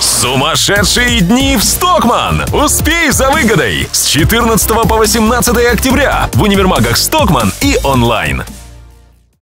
Сумасшедшие дни в Стокман! Успей за выгодой! С 14 по 18 октября в универмагах Стокман и онлайн.